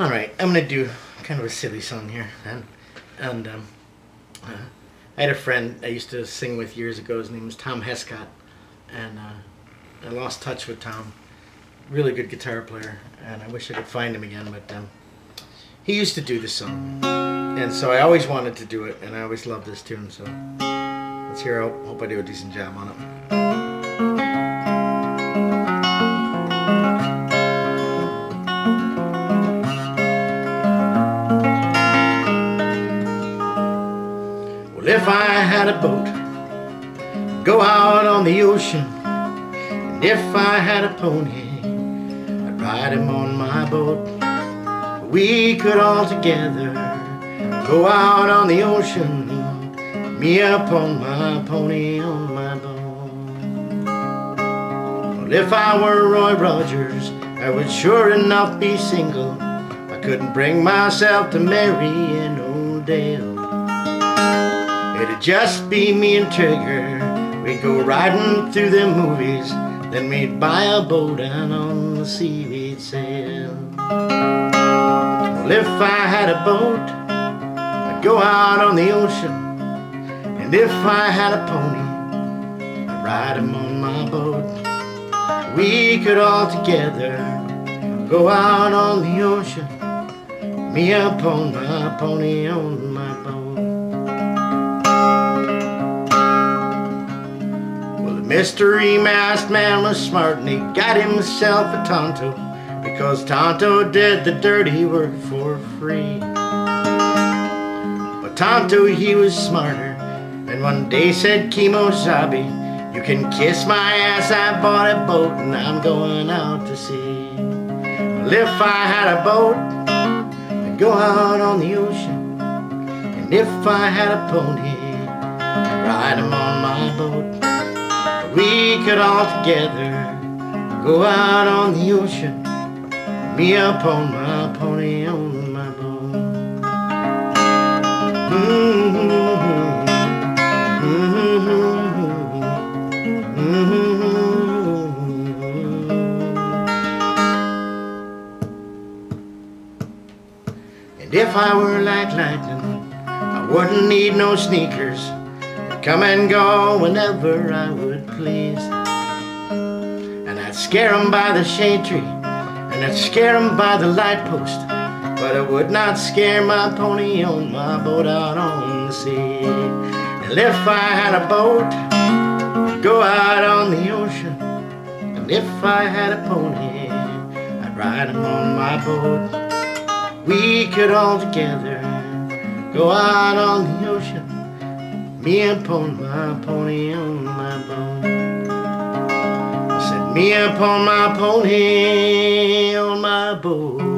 All right, I'm gonna do kind of a silly song here, and and um, uh, I had a friend I used to sing with years ago. His name was Tom Hescott, and uh, I lost touch with Tom. Really good guitar player, and I wish I could find him again. But um, he used to do this song, and so I always wanted to do it, and I always loved this tune. So let's hear. I hope I do a decent job on it. Well, if I had a boat, go out on the ocean. And if I had a pony, I'd ride him on my boat. We could all together go out on the ocean. Me upon my pony on my boat. Well, if I were Roy Rogers, I would sure enough be single. I couldn't bring myself to marry an old Dale. It'd just be me and Trigger. We'd go riding through the movies, then we'd buy a boat and on the sea we'd sail. Well, if I had a boat, I'd go out on the ocean. And if I had a pony, I'd ride him on my boat. We could all together go out on the ocean. Me upon my pony on mystery masked man was smart and he got himself a Tonto because Tonto did the dirty work for free. But Tonto, he was smarter and one day said Kimosabi, you can kiss my ass, I bought a boat and I'm going out to sea. Well, if I had a boat, I'd go out on the ocean. And if I had a pony, I'd ride him on my boat. We could all together go out on the ocean. Me upon my pony on my boat. And if I were like lightning, I wouldn't need no sneakers. Come and go whenever I would please. And I'd scare 'em by the shade tree, and I'd scare 'em by the light post. But it would not scare my pony on my boat out on the sea. And if I had a boat, I'd go out on the ocean. And if I had a pony, I'd ride him on my boat. We could all together go out on the ocean. Me upon my pony on my boat. I said, me upon my pony on my boat.